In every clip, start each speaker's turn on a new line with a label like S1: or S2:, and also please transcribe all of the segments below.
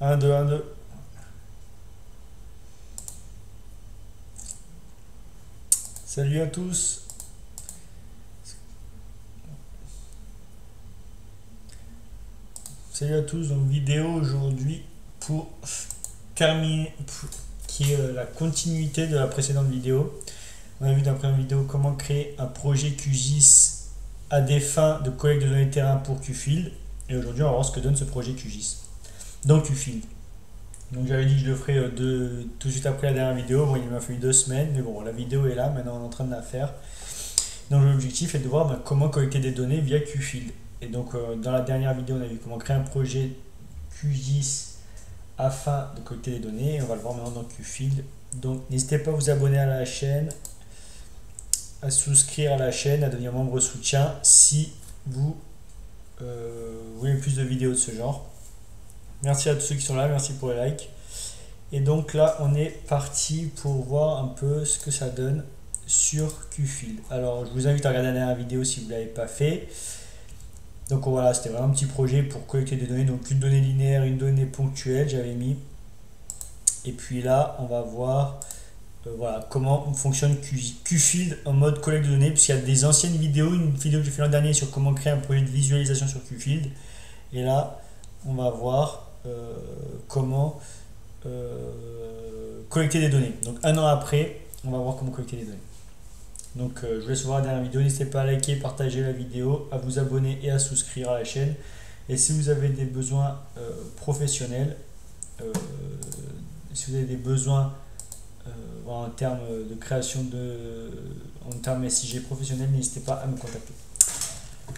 S1: 1, 2, 1, 2. Salut à tous. Salut à tous, donc vidéo aujourd'hui pour terminer, qui est euh, la continuité de la précédente vidéo. On a vu dans la première vidéo comment créer un projet QGIS à des fins de collecte de données terrain pour QField. Et aujourd'hui, on va voir ce que donne ce projet QGIS dans QField. Donc j'avais dit que je le ferais euh, tout de suite après la dernière vidéo. Bon, il m'a fallu deux semaines, mais bon, la vidéo est là, maintenant on est en train de la faire. Donc l'objectif est de voir ben, comment collecter des données via QField. Et donc euh, dans la dernière vidéo, on a vu comment créer un projet QGIS afin de collecter des données. on va le voir maintenant dans QField. Donc n'hésitez pas à vous abonner à la chaîne, à souscrire à la chaîne, à devenir membre soutien si vous euh, voulez plus de vidéos de ce genre. Merci à tous ceux qui sont là, merci pour les likes. Et donc là, on est parti pour voir un peu ce que ça donne sur QField. Alors, je vous invite à regarder la dernière vidéo si vous ne l'avez pas fait. Donc voilà, c'était vraiment un petit projet pour collecter des données. Donc une donnée linéaire, une donnée ponctuelle, j'avais mis. Et puis là, on va voir euh, voilà, comment fonctionne QField en mode collecte de données. Puisqu'il y a des anciennes vidéos, une vidéo que j'ai fait l'an dernier sur comment créer un projet de visualisation sur QField. Et là, on va voir comment euh, collecter des données. Donc un an après, on va voir comment collecter des données. Donc euh, je vous laisse voir la dernière vidéo. N'hésitez pas à liker, partager la vidéo, à vous abonner et à souscrire à la chaîne. Et si vous avez des besoins professionnels, si vous avez des besoins en termes de création de en termes SIG professionnels, n'hésitez pas à me contacter.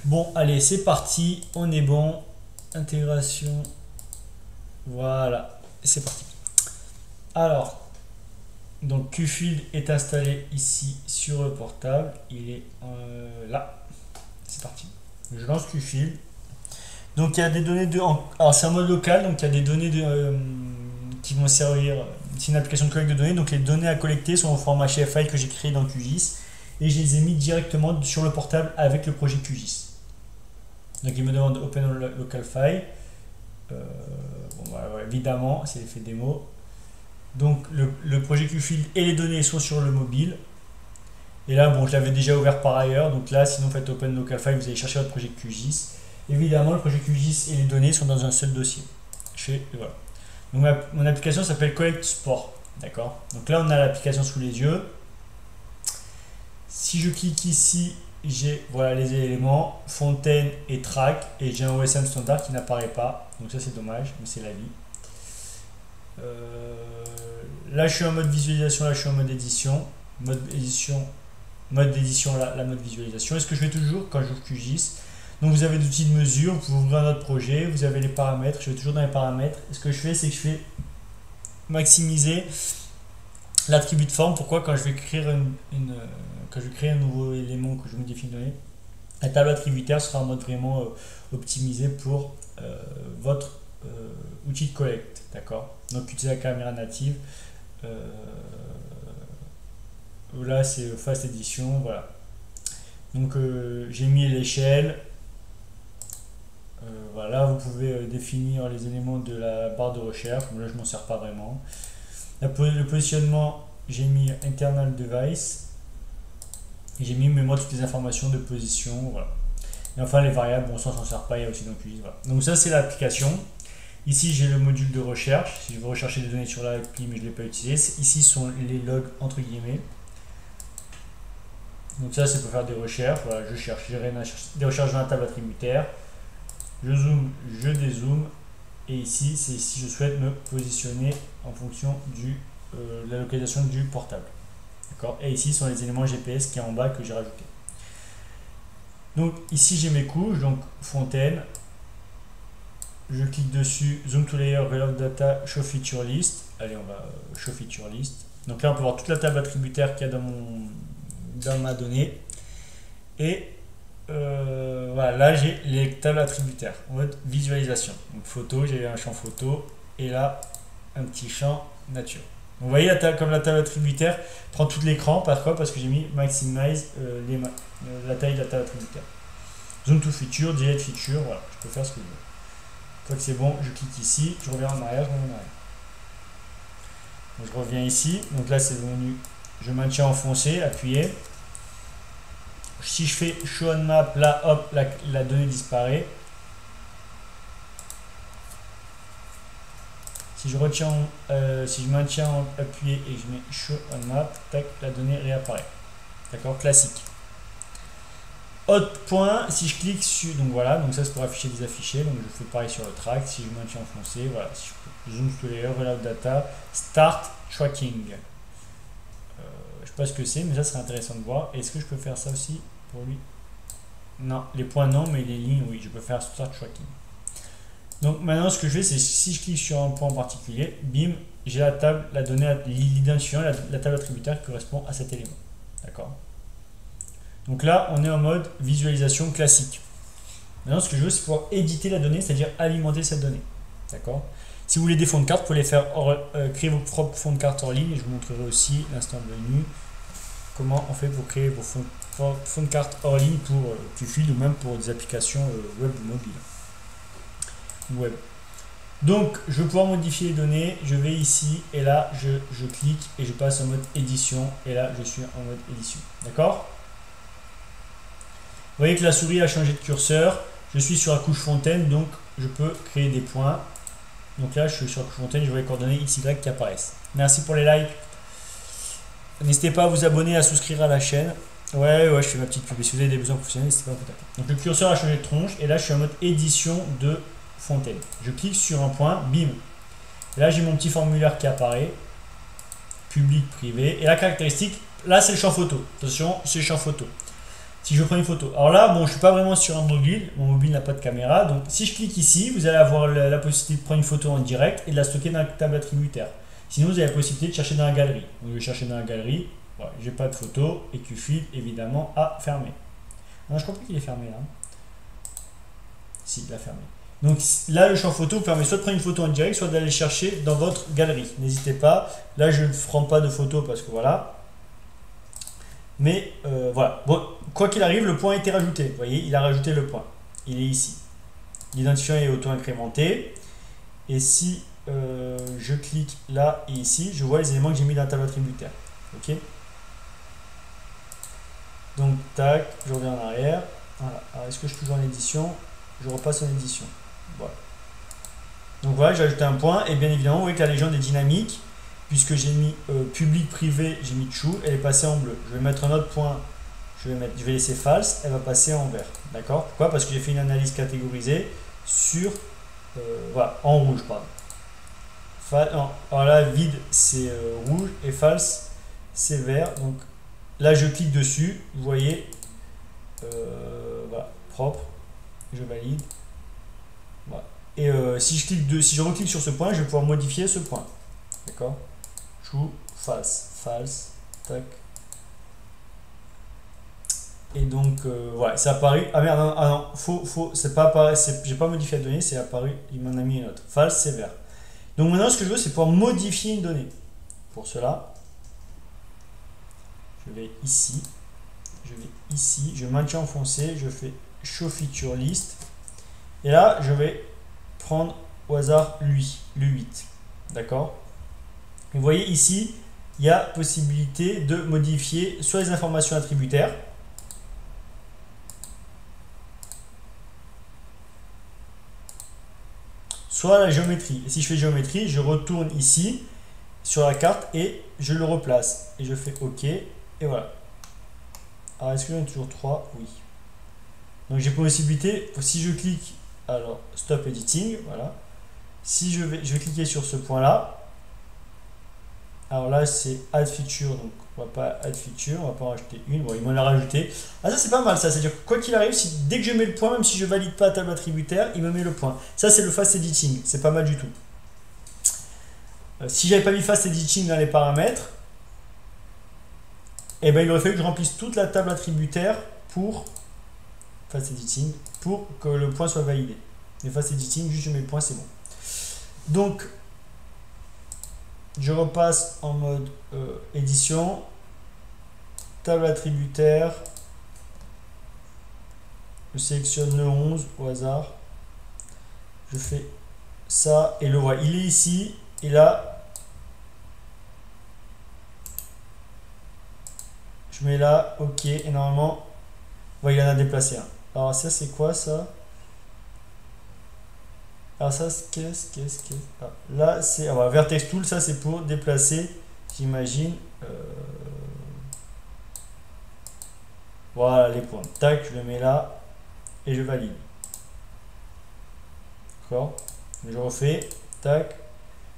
S1: Bon, allez, c'est parti, on est bon. Intégration voilà, c'est parti. Alors, donc QField est installé ici sur le portable. Il est euh, là. C'est parti. Je lance QField. Donc il y a des données de. Alors c'est un mode local, donc il y a des données euh, qui vont servir. C'est une application de collecte de données, donc les données à collecter sont au format HFI que j'ai créé dans QGIS et je les ai mis directement sur le portable avec le projet QGIS. Donc il me demande Open Local File. Euh, évidemment, c'est l'effet démo. Donc le, projet QField et les données sont sur le mobile. Et là, bon, je l'avais déjà ouvert par ailleurs. Donc là, sinon, faites Open Local File, vous allez chercher votre projet QGIS. Évidemment, le projet QGIS et les données sont dans un seul dossier. voilà. Donc mon application s'appelle Collect Sport. D'accord? Donc là, on a l'application sous les yeux. Si je clique ici, j'ai voilà les éléments, fontaine et track, et j'ai un OSM standard qui n'apparaît pas. Donc ça, c'est dommage, mais c'est la vie. Euh, là, je suis en mode visualisation, là, je suis en mode édition. Mode édition, mode d'édition, là, la mode visualisation. Est-ce que je fais toujours quand j'ouvre QGIS Donc, vous avez l'outil de mesure, vous pouvez ouvrir un autre projet, vous avez les paramètres. Je vais toujours dans les paramètres. Ce que je fais, c'est que je fais maximiser l'attribut de forme. Pourquoi? Quand je vais créer une, quand je vais créer un nouveau élément que je modifie une la table attributaire sera en mode vraiment euh, optimisé pour euh, votre outil de collecte. D'accord? Donc utiliser la caméra native. Euh, là c'est Fast Edition, voilà. Donc euh, j'ai mis l'échelle. Euh, voilà, vous pouvez définir les éléments de la barre de recherche. Là je m'en sers pas vraiment. le positionnement, j'ai mis internal device. J'ai mis moi toutes les informations de position. Voilà. Et enfin les variables, bon ça s'en sert pas, il y a aussi dans Voilà. Donc ça c'est l'application. Ici, j'ai le module de recherche. Si je veux rechercher des données sur l'appli, mais je ne l'ai pas utilisé. Ici sont les logs entre guillemets. Donc ça, c'est pour faire des recherches. Voilà, je cherche des recherches dans la table attributaire. Je zoome, je dézoome. Et ici, c'est si je souhaite me positionner en fonction euh, de la localisation du portable. Et ici sont les éléments GPS qui est en bas que j'ai rajouté. Donc ici, j'ai mes couches. Donc fontaine, je clique dessus, zoom to layer, reload data, show feature list. Allez, on va euh, show feature list. Donc là, on peut voir toute la table attributaire qu'il y a dans, mon, dans ma donnée. Et euh, voilà, là j'ai les tables attributaires en mode visualisation. Donc photo, j'ai un champ photo et là un petit champ nature. Vous voyez la comme la table attributaire prend tout l'écran, par quoi? Parce que j'ai mis maximize euh, les, la taille de la table attributaire. Zoom to feature, delete feature, voilà, je peux faire ce que je veux. Une fois que c'est bon, je clique ici, je reviens en arrière, je reviens en arrière. Je reviens ici, donc là c'est devenu, je maintiens enfoncé, appuyé. Si je fais show on map, là hop, la, la donnée disparaît. Si je retiens, euh, si je maintiens appuyé et je mets show on map, tac, la donnée réapparaît. D'accord Classique. Autre point, si je clique sur, donc voilà, donc ça c'est pour afficher des affichés, donc je fais pareil sur le track, si je maintiens enfoncé, voilà, si je zoom to layer, reload data, start tracking. Euh, je sais pas ce que c'est, mais ça serait intéressant de voir. Est-ce que je peux faire ça aussi pour lui? Non, les points non, mais les lignes, oui, je peux faire start tracking. Donc maintenant, ce que je fais, c'est si je clique sur un point en particulier, bim, j'ai la table, la donnée, l'identifiant, la, table attributaire qui correspond à cet élément. D'accord? Donc là, on est en mode visualisation classique. Maintenant, ce que je veux, c'est pouvoir éditer la donnée, c'est-à-dire alimenter cette donnée. D'accord? Si vous voulez des fonds de carte, vous pouvez les faire euh, créer vos propres fonds de carte en ligne. Et je vous montrerai aussi, l'instant venu, comment on fait pour créer vos fonds, de carte hors ligne pour euh, ou même pour des applications euh, web ou mobiles web. Donc, je vais pouvoir modifier les données. Je vais ici et là, je, clique et je passe en mode édition. Et là, je suis en mode édition. D'accord? Vous voyez que la souris a changé de curseur. Je suis sur la couche fontaine, donc je peux créer des points. Donc là, je suis sur la couche fontaine. Je vois les coordonnées XY qui apparaissent. Merci pour les likes. N'hésitez pas à vous abonner, à souscrire à la chaîne. Ouais, ouais, je fais ma petite pub. Si vous avez des besoins professionnels, n'hésitez pas à contacter. Donc le curseur a changé de tronche. Et là, je suis en mode édition de Fontaine. Je clique sur un point, bim. là, j'ai mon petit formulaire qui apparaît. Public, privé. Et la caractéristique, là, c'est le champ photo. Attention, c'est le champ photo. Si je prends une photo. Alors là, bon, je suis pas vraiment sur mobile. Mon mobile n'a pas de caméra. Donc, si je clique ici, vous allez avoir la, possibilité de prendre une photo en direct et de la stocker dans la table attributaire. Sinon, vous avez la possibilité de chercher dans la galerie. Donc, je vais chercher dans la galerie. Voilà, j'ai pas de photo et QFID, évidemment, à fermer. Non, je crois pas qu'il est fermé là. Si, il a fermé. Donc là, le champ photo vous permet soit de prendre une photo en direct, soit d'aller chercher dans votre galerie. N'hésitez pas. Là, je ne prends pas de photo parce que voilà. Mais euh, voilà. Bon, quoi qu'il arrive, le point a été rajouté. Vous voyez, il a rajouté le point. Il est ici. L'identifiant est auto-incrémenté. Et si euh, je clique là et ici, je vois les éléments que j'ai mis dans la table attributaire. OK Donc, tac, je reviens en arrière. Est-ce que je suis toujours en édition? Je repasse en édition. Donc voilà, j'ai ajouté un point. Et bien évidemment, vous voyez que la légende est dynamique. Puisque j'ai mis euh, public privé, j'ai mis true, elle est passée en bleu. Je vais mettre un autre point, je vais, mettre, je vais laisser false, elle va passer en vert. D'accord? Pourquoi? Parce que j'ai fait une analyse catégorisée sur, euh, voilà, en rouge, pardon. alors là, vide, c'est euh, rouge et false, c'est vert. Donc là, je clique dessus, vous voyez, voilà, propre, je valide. Et euh, si, je clique de, si je reclique sur ce point, je vais pouvoir modifier ce point. D'accord? True, false, false, tac. Et donc, euh, voilà, c'est apparu. Ah merde, non, ah non, faux, faux, c'est pas apparu, j'ai pas modifié la donnée, c'est apparu, il m'en a mis une autre. False, c'est vert. Donc maintenant, ce que je veux, c'est pouvoir modifier une donnée. Pour cela, je vais ici, je vais ici, je maintiens enfoncé, je fais Show Feature List. Et là, je vais au hasard lui, le 8. D'accord? Vous voyez ici, il y a possibilité de modifier soit les informations attributaires, soit la géométrie. Et si je fais géométrie, je retourne ici sur la carte et je le replace. Et je fais OK. Et voilà. Alors, est-ce que j'en ai toujours 3 Oui. Donc j'ai possibilité, si je clique alors, stop editing, voilà. Si je vais, je vais cliquer sur ce point-là, alors là, c'est add feature, donc on va pas add feature, on va pas en rajouter une, bon, il m'en a rajouté. Ah ça c'est pas mal ça, c'est-à-dire quoi qu'il arrive, si, dès que je mets le point, même si je valide pas la table attributaire, il me met le point. Ça c'est le fast editing, c'est pas mal du tout. Euh, si j'avais pas mis fast editing dans les paramètres, eh ben, il aurait fallu que je remplisse toute la table attributaire pour fast editing pour que le point soit validé. Les fast editing, juste je mets le point, c'est bon. Donc, je repasse en mode euh, édition, table attributaire, je sélectionne le 11 au hasard, je fais ça et le voilà. Il est ici et là, je mets là, ok, et normalement, il y en a déplacé un. Alors ça c'est quoi ça? Alors ça, qu'est-ce, qu'est-ce, qu'est-ce? Ah, Là c'est, ah, Vertex Tool, ça c'est pour déplacer, j'imagine. Euh, voilà les points. Tac, je le mets là et je valide. D'accord? Je refais. Tac.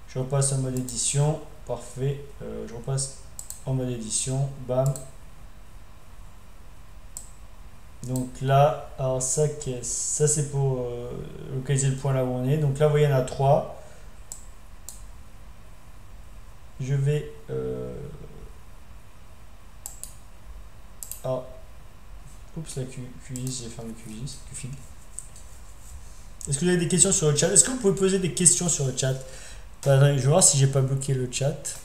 S1: Je repasse en mode édition. Parfait. Euh, je repasse en mode édition. Bam. Donc là, alors ça, ça c'est pour euh, localiser le point là où on est. Donc là, vous voyez, il y en a trois. Je vais... Euh, ah, Oups, la QGIS, j'ai fermé QGIS, QFIG. Est-ce que vous avez des questions sur le chat? Est-ce que vous pouvez poser des questions sur le chat? Je vais voir si j'ai pas bloqué le chat.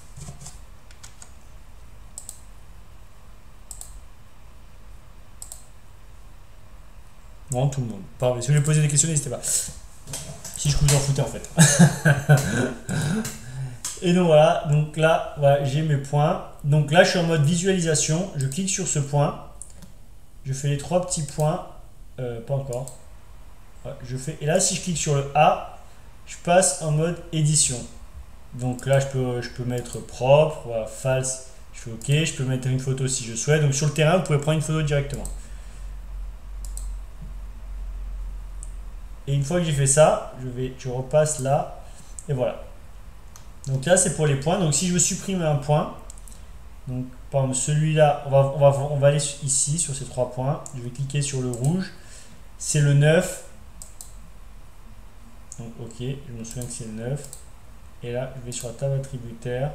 S1: Non, tout le monde. Parfait. Si vous voulez poser des questions, n'hésitez pas. Si je vous en foutais en fait. Et donc voilà, donc là, voilà, j'ai mes points. Donc là, je suis en mode visualisation. Je clique sur ce point je fais les trois petits points, euh, pas encore. je fais, et là, si je clique sur le A, je passe en mode édition. Donc là, je peux, je peux mettre propre, voilà, false, je fais OK. Je peux mettre une photo si je souhaite. Donc sur le terrain, vous pouvez prendre une photo directement. Et une fois que j'ai fait ça, je, vais, je repasse là. Et voilà. Donc là, c'est pour les points. Donc si je veux supprimer un point, donc par exemple, celui-là, on va, on, va, on va aller ici sur ces trois points. Je vais cliquer sur le rouge. C'est le 9. Donc, ok, je me souviens que c'est le 9. Et là, je vais sur la table attributaire.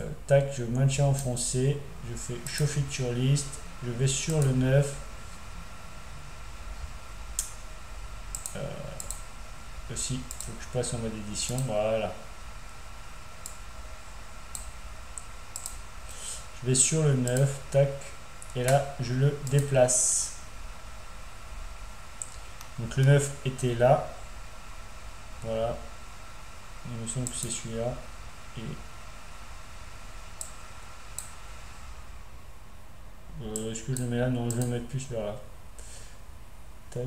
S1: Euh, tac, je maintiens enfoncé. Je fais Show Feature List. Je vais sur le 9. Aussi, il faut que je passe en mode édition. Voilà. je vais sur le 9, tac, et là je le déplace. Donc le 9 était là. Voilà. Il me semble que c'est celui-là. Et euh, Est-ce que je le mets là? Non, je vais le mettre plus vers là. Tac.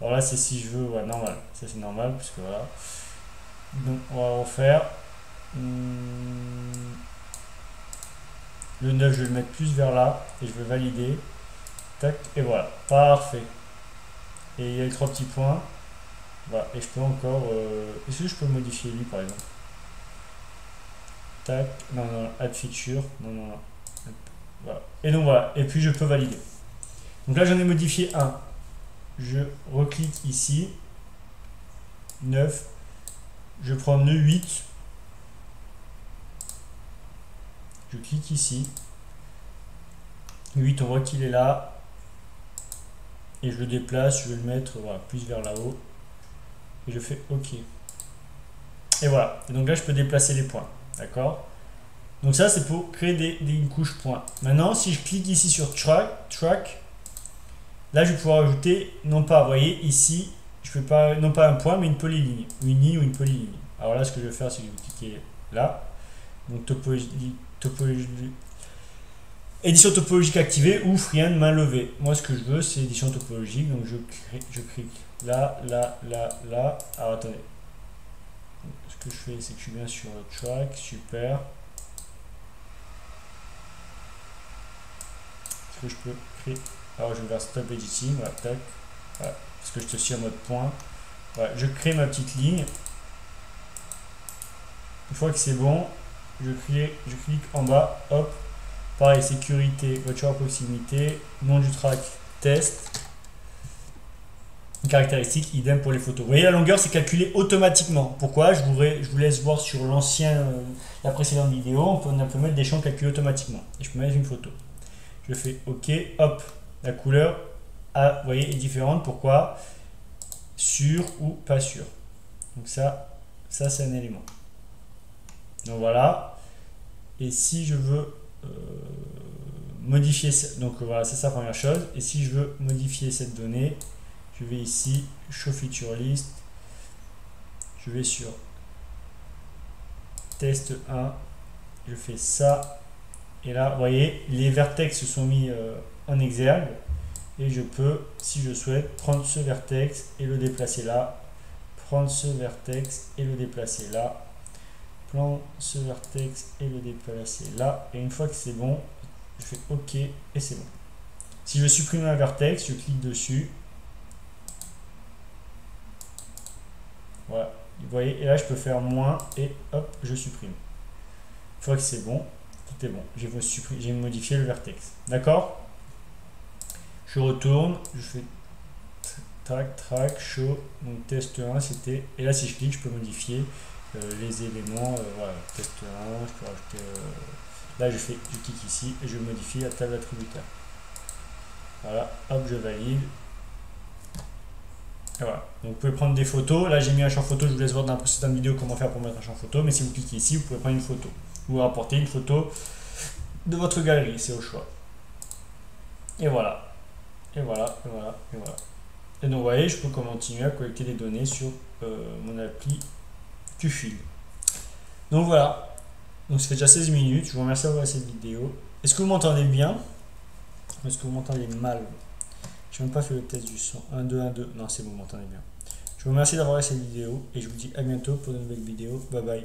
S1: Alors là, c'est si je veux, ouais, normal. Ça, c'est normal, parce que voilà. Donc, on va refaire. Hmm. Le 9, je vais le mettre plus vers là et je vais valider. Tac, et voilà. Parfait. Et il y a les trois petits points. Et je peux encore... Euh, est-ce que je peux modifier lui par exemple? Tac, non, non, add feature. Non, non, non. Voilà. Et donc voilà, et puis je peux valider. Donc là, j'en ai modifié un. Je reclique ici. 9. Je prends nœud 8 Je clique ici. 8, on voit qu'il est là. Et je le déplace, je vais le mettre plus vers là-haut. Et je fais OK. Et voilà. Et donc là, je peux déplacer les points. D'accord? Donc ça, c'est pour créer des, une couche points. Maintenant, si je clique ici sur track, track, là, je vais pouvoir ajouter, non pas, vous voyez, ici, je fais pas, non pas un point, mais une polyligne. Une ligne ou une polyligne. Alors là, ce que je vais faire, c'est que je vais cliquer là. Donc topologie, Édition topologique activée ou de main levée. Moi, ce que je veux, c'est édition topologique. Donc, je, je clique là, là, là, là. Alors, attendez. Ce que je fais, c'est que je viens sur le track. Super. Est-ce que je peux créer Alors, je vais vers stop editing. Voilà, tac. Parce que je te suis en mode point. je crée ma petite ligne. Une fois que c'est bon, je, je clique en bas, hop, pareil, sécurité, voiture à proximité, nom du track, test, caractéristiques, idem pour les photos. Vous voyez, la longueur, c'est calculé automatiquement. Pourquoi? Je vous, je vous laisse voir sur l'ancien, euh, la précédente vidéo, on peut, on peut mettre des champs calculés automatiquement. Et je peux mettre une photo. Je fais OK, hop, la couleur, vous voyez, est différente. Pourquoi? Sûr ou pas sûr. Donc ça, ça c'est un élément. Donc voilà. Et si je veux euh, modifier, donc voilà, c'est ça première chose. Et si je veux modifier cette donnée, Je vais ici, show feature list. Je vais sur test 1. Je fais ça. Et là, vous voyez, les vertex se sont mis euh, en exergue. Et je peux, si je souhaite, prendre ce vertex et le déplacer là. Prendre ce vertex et le déplacer là. Prendre ce vertex et le déplacer là. Et une fois que c'est bon, je fais OK et c'est bon. Si je supprime un vertex, je clique dessus. Voilà. Vous voyez, et là je peux faire moins et hop, je supprime. Une fois que c'est bon, tout est bon. J'ai modifié le vertex. D'accord? Je retourne, je fais track, track, show, donc test 1 c'était, et là si je clique, je peux modifier euh, les éléments, euh, voilà, test 1, je peux rajouter, euh, là je fais, je clique ici et je modifie la table attributeur. Voilà, hop, je valide. Voilà. Donc vous pouvez prendre des photos. Là, j'ai mis un champ photo. Je vous laisse voir dans la précédente vidéo comment faire pour mettre un champ photo. Mais si vous cliquez ici, vous pouvez prendre une photo. Vous rapportez une photo de votre galerie. C'est au choix. Et voilà. Et voilà, et voilà, et voilà. Et donc, vous voyez, je peux continuer à collecter des données sur euh, mon appli QFIL. Donc voilà. Donc ça fait déjà 16 minutes. Je vous remercie d'avoir cette vidéo. Est-ce que vous m'entendez bien? Est-ce que vous m'entendez mal? Je n'ai même pas fait le test du son. 1, 2, 1, 2. Non, c'est bon, vous m'entendez bien. Je vous remercie d'avoir cette vidéo et je vous dis à bientôt pour de nouvelles vidéos. Bye bye.